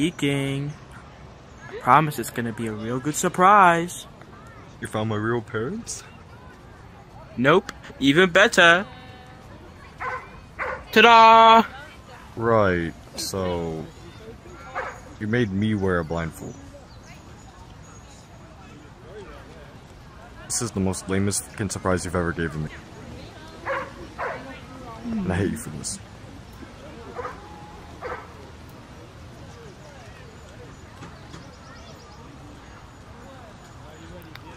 speaking. Promise it's gonna be a real good surprise. You found my real parents? Nope, even better. Ta-da! Right, so... You made me wear a blindfold. This is the most lamest fucking surprise you've ever given me. And I hate you for this.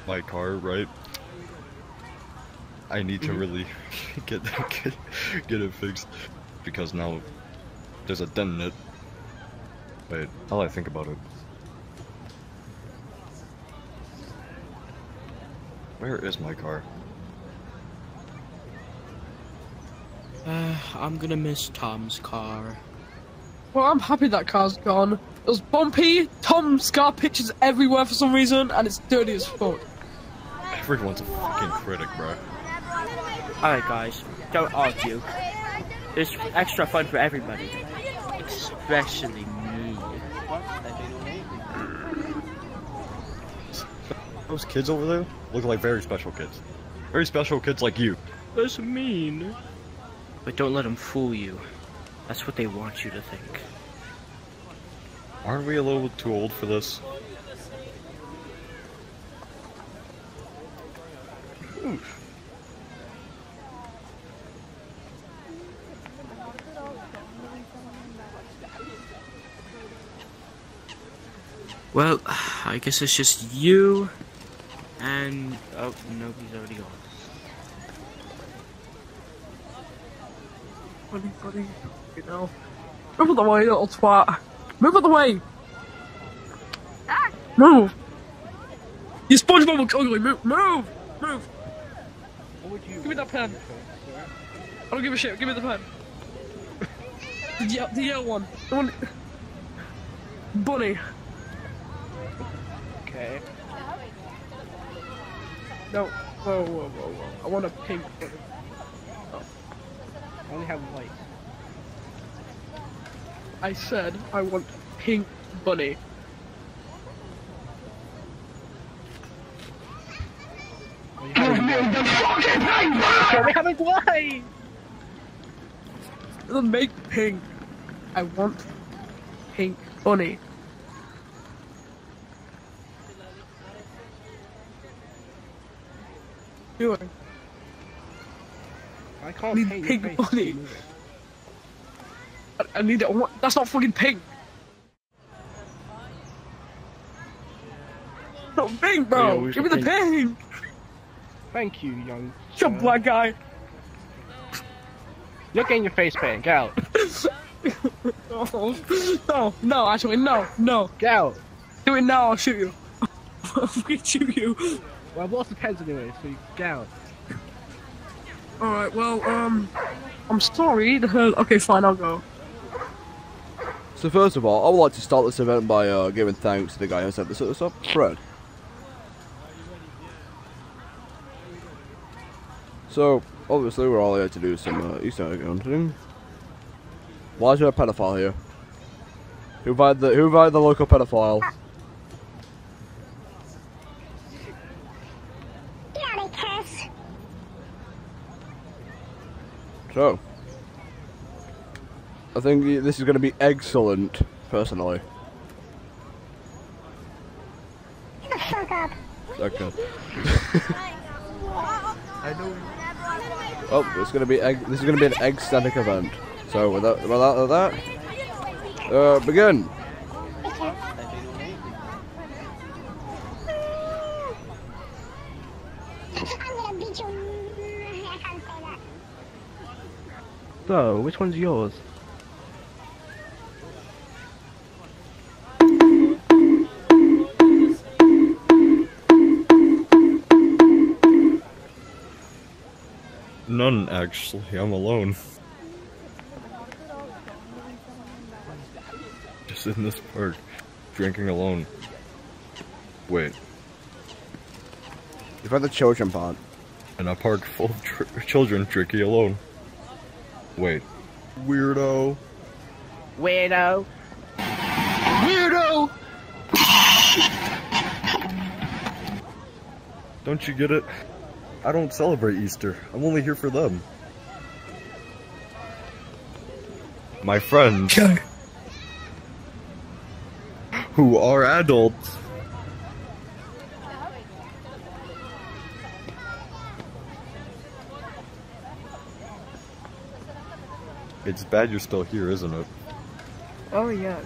My car, right? I need to really get, that, get get it fixed because now there's a dent in it. Wait, now that I think about it. Where is my car? Uh, I'm gonna miss Tom's car. Well, I'm happy that car's gone. It was bumpy, Tom's car pictures everywhere for some reason, and it's dirty as fuck. Everyone's a fucking critic, bro. Alright guys, don't argue. It's extra fun for everybody. Especially me. Those kids over there look like very special kids. Very special kids like you. That's mean. But don't let them fool you. That's what they want you to think. Aren't we a little too old for this? Well, I guess it's just you and oh no, he's already gone. Buddy, buddy, you know. Move out of the way, little twat. Move out of the way! Ah! Move! You SpongeBob ugly, move, move! Move! Give me that pen. I don't give a shit, give me the pen. the, ye the yellow one. The one... Bunny. Okay. No, whoa, whoa, whoa, whoa. I want a pink bunny. Oh. I only have white. I said I want pink bunny. Have we have a white! It'll make pink. I want pink bunny. Doing. I can't Need paint pink your face. bunny. I, I need it. I That's not fucking pink. Not pink, Yeah, bro. where's Give me the the pink. Thank you, young. You sir. black guy. You're getting your face paint. Get out. Oh, no, no, actually, no, no. Get out. Do it now. I'll shoot you. I'll fucking shoot you. Well, I've lost the pens anyway, so you get out. Alright, well, um, I'm sorry. The hell. Okay, fine, I'll go. So first of all, I would like to start this event by uh, giving thanks to the guy who set this this up, Fred. So, obviously we're all here to do some uh, Easter egg hunting. Why is there a pedophile here? Who invited the, who invited the local pedophile? So, I think this is going to be excellent, personally. Okay. Oh, it's gonna be egg. This is gonna be an egg static event. So without without that, uh, begin. I'm gonna beat you. I can't say that. So, which one's yours? None, actually. I'm alone. Just in this park, drinking alone. Wait. You've got the children pond. In a park full of tr children, drinking alone. Wait. Weirdo. Weirdo. Weirdo! Don't you get it? I don't celebrate Easter. I'm only here for them. My friends, who are adults. It's bad you're still here, isn't it? Oh, yes.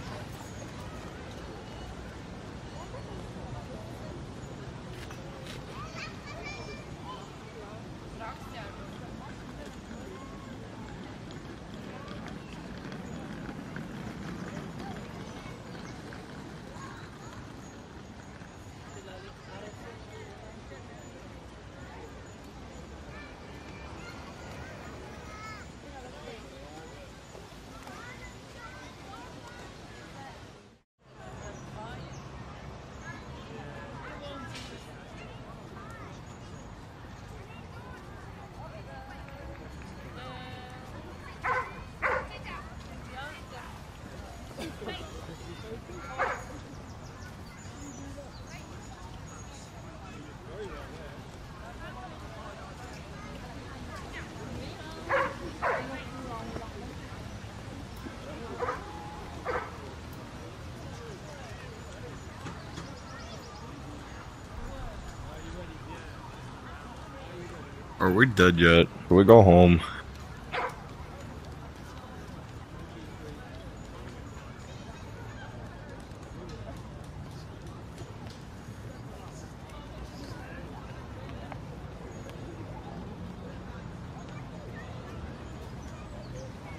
Are we dead yet? Can we go home?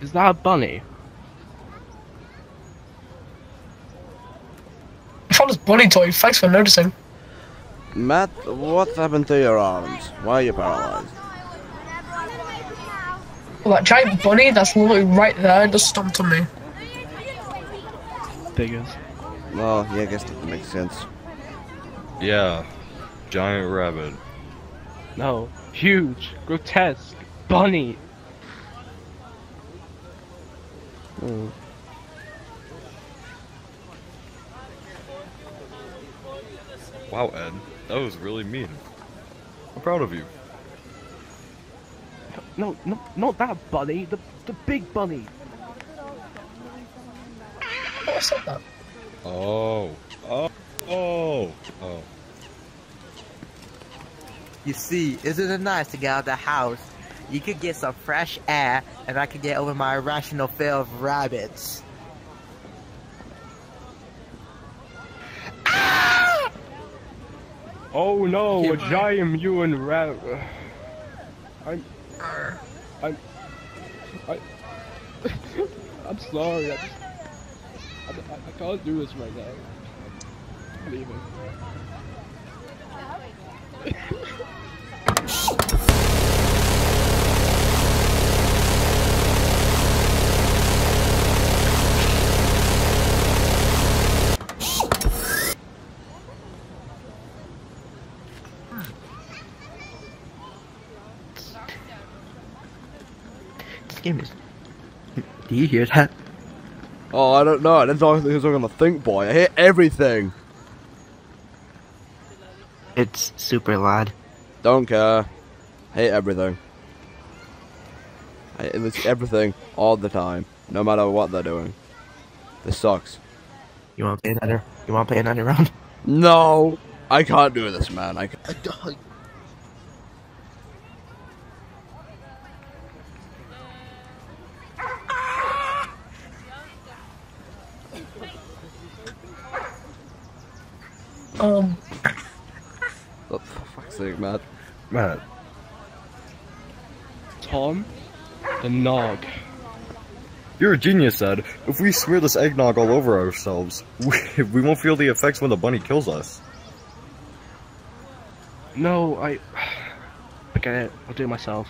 Is that a bunny? I found this bunny toy. Thanks for noticing. Matt, what happened to your arms? Why are you paralyzed? Well, that giant bunny that's literally right there just stomped on me. Figures. Well, yeah, I guess that makes sense. Yeah. Giant rabbit. No. Huge. Grotesque. Bunny. Hmm. Wow, Edd. That was really mean. I'm proud of you. No, no, not that bunny. The the big bunny. Oh, I said that. Oh. Oh. Oh. Oh. You see, isn't it nice to get out of the house? You could get some fresh air, and I could get over my irrational fear of rabbits. Oh no, a bye. giant human rat. I'm. I'm. I. I'm sorry. I just. I, I, I can't do this right now. I'm leaving. This game is. Do you hear that? Oh, I don't know. I didn't talk to on the Think Boy. I hear everything. It's super loud. Don't care. Hate everything. I hate everything all the time, no matter what they're doing. This sucks. You want to play another? You want to play another round? No, I can't do this, man. I ca- Um, Oh, for fuck's sake, Matt. Matt. Tom, the Nog. You're a genius, Edd. If we smear this eggnog all over ourselves, we, we won't feel the effects when the bunny kills us. No, I. Forget it. I'll do it myself.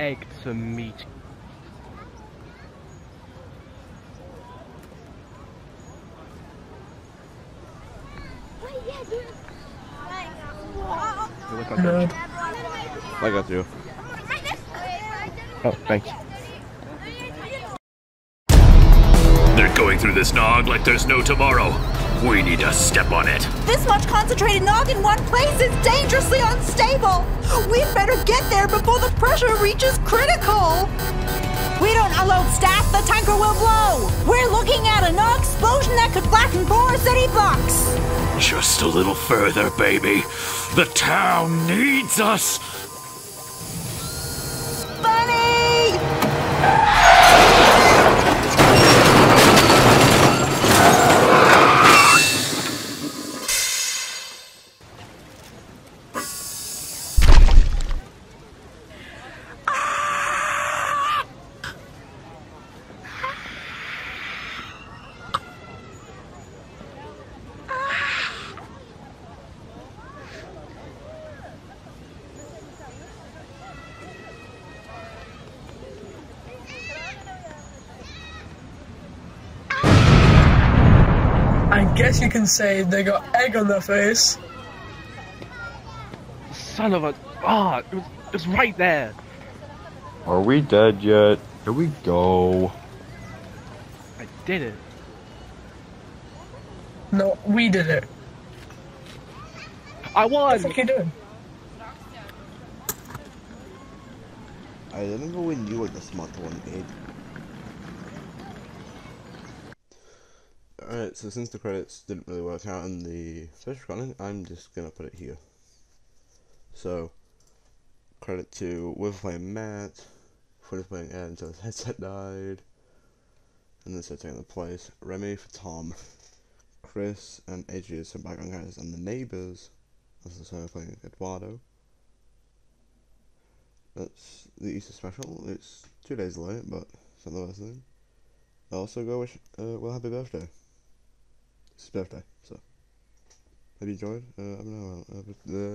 Egg to meat. No. I got you. Oh, thanks. They're going through this nog like there's no tomorrow. We need to step on it. This much concentrated nog in one place is dangerously unstable. We'd better get there before the pressure reaches critical. We don't unload staff, the tanker will blow. We're looking at a nog explosion that could flatten four city blocks. Just a little further, baby. The town needs us. Bunny! I guess you can say they got egg on their face. Son of a. Ah, it, was, it was right there. Are we dead yet? Here we go. I did it. No, we did it. I What won! the fuck you doing? I remember when you were the smart one, Gabe. Alright, so since the credits didn't really work out in the special content, I'm just gonna put it here. So, credit to We're playing Matt, for playing Edd until his headset died, and then so taking the place, Remy for Tom, Chris and as some background characters, and the neighbours, as the same playing Eduardo. That's the Easter special. It's two days late, but it's not the worst thing. I also go wish uh, well happy birthday. His birthday, so hope you enjoyed. Uh, I don't know. Uh, uh,